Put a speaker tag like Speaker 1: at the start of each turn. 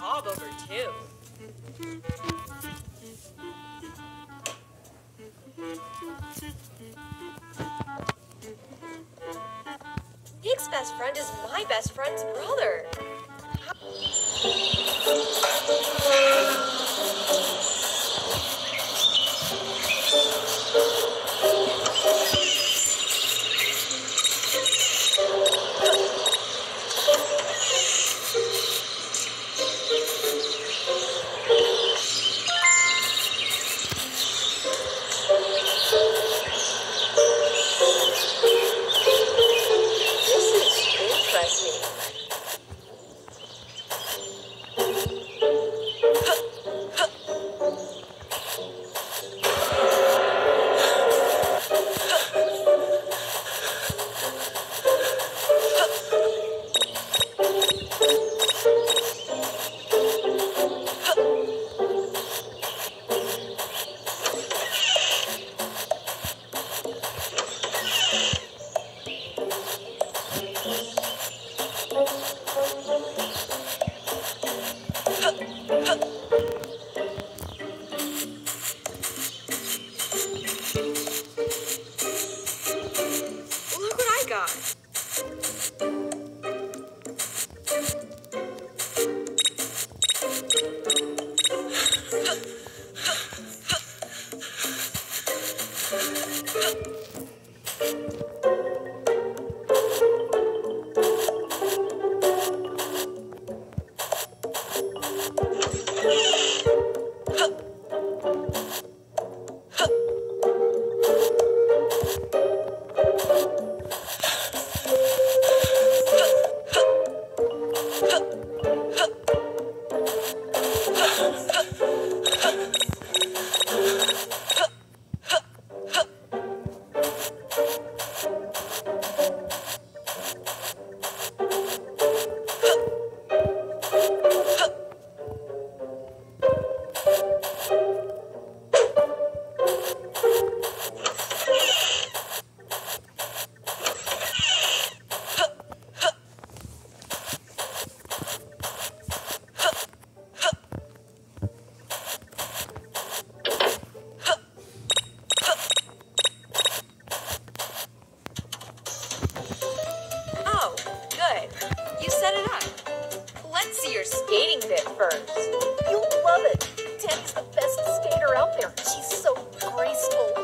Speaker 1: number two. Nick's best friend is my best friend's brother. Thank you. your skating bit first. You'll love it. Danny's the best skater out there. She's so graceful.